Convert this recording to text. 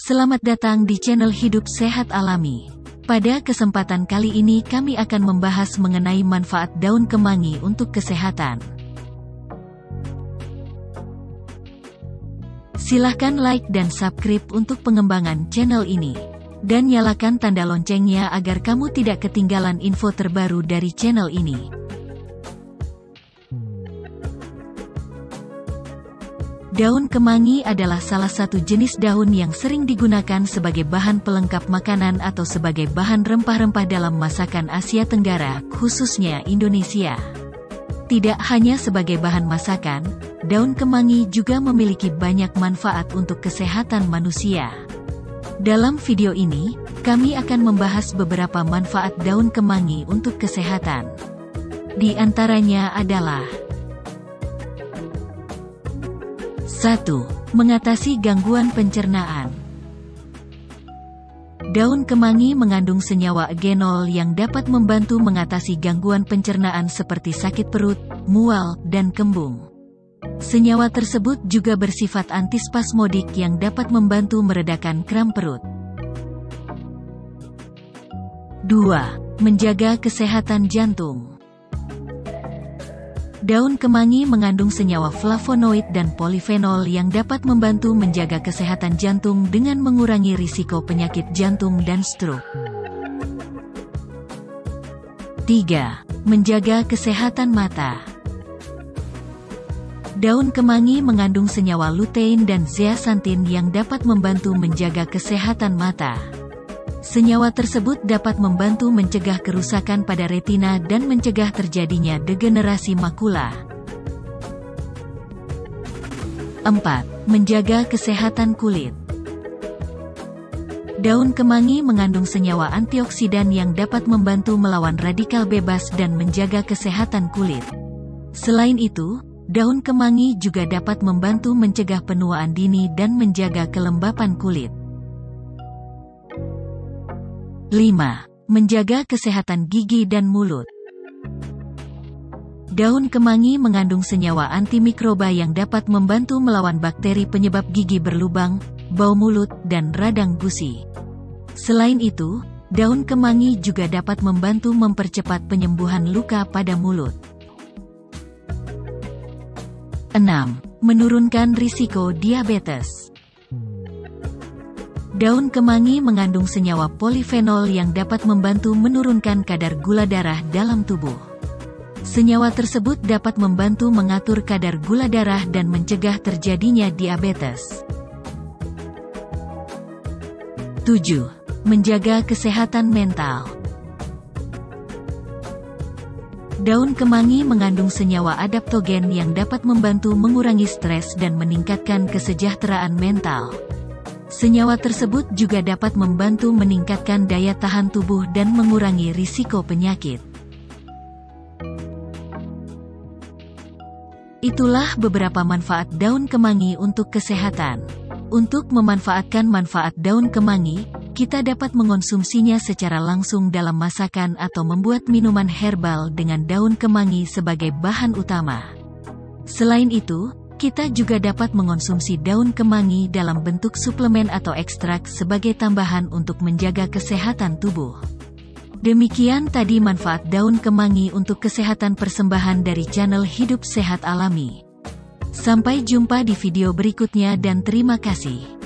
Selamat datang di channel Hidup Sehat Alami. Pada kesempatan kali ini kami akan membahas mengenai manfaat daun kemangi untuk kesehatan. Silahkan like dan subscribe untuk pengembangan channel ini. Dan nyalakan tanda loncengnya agar kamu tidak ketinggalan info terbaru dari channel ini. Daun kemangi adalah salah satu jenis daun yang sering digunakan sebagai bahan pelengkap makanan atau sebagai bahan rempah-rempah dalam masakan Asia Tenggara, khususnya Indonesia. Tidak hanya sebagai bahan masakan, daun kemangi juga memiliki banyak manfaat untuk kesehatan manusia. Dalam video ini, kami akan membahas beberapa manfaat daun kemangi untuk kesehatan. Di antaranya adalah 1. Mengatasi gangguan pencernaan. Daun kemangi mengandung senyawa genol yang dapat membantu mengatasi gangguan pencernaan seperti sakit perut, mual, dan kembung. Senyawa tersebut juga bersifat antispasmodik yang dapat membantu meredakan kram perut. 2. Menjaga kesehatan jantung. Daun kemangi mengandung senyawa flavonoid dan polifenol yang dapat membantu menjaga kesehatan jantung dengan mengurangi risiko penyakit jantung dan stroke. 3. Menjaga kesehatan mata. Daun kemangi mengandung senyawa lutein dan zeaxanthin yang dapat membantu menjaga kesehatan mata. Senyawa tersebut dapat membantu mencegah kerusakan pada retina dan mencegah terjadinya degenerasi makula. 4. Menjaga kesehatan kulit. Daun kemangi mengandung senyawa antioksidan yang dapat membantu melawan radikal bebas dan menjaga kesehatan kulit. Selain itu, daun kemangi juga dapat membantu mencegah penuaan dini dan menjaga kelembapan kulit. 5. Menjaga kesehatan gigi dan mulut. Daun kemangi mengandung senyawa antimikroba yang dapat membantu melawan bakteri penyebab gigi berlubang, bau mulut, dan radang gusi. Selain itu, daun kemangi juga dapat membantu mempercepat penyembuhan luka pada mulut. 6. Menurunkan risiko diabetes. Daun kemangi mengandung senyawa polifenol yang dapat membantu menurunkan kadar gula darah dalam tubuh. Senyawa tersebut dapat membantu mengatur kadar gula darah dan mencegah terjadinya diabetes. 7. Menjaga kesehatan mental. Daun kemangi mengandung senyawa adaptogen yang dapat membantu mengurangi stres dan meningkatkan kesejahteraan mental. Senyawa tersebut juga dapat membantu meningkatkan daya tahan tubuh dan mengurangi risiko penyakit. Itulah beberapa manfaat daun kemangi untuk kesehatan. Untuk memanfaatkan manfaat daun kemangi, kita dapat mengonsumsinya secara langsung dalam masakan atau membuat minuman herbal dengan daun kemangi sebagai bahan utama. Selain itu, kita juga dapat mengonsumsi daun kemangi dalam bentuk suplemen atau ekstrak sebagai tambahan untuk menjaga kesehatan tubuh. Demikian tadi manfaat daun kemangi untuk kesehatan persembahan dari channel Hidup Sehat Alami. Sampai jumpa di video berikutnya dan terima kasih.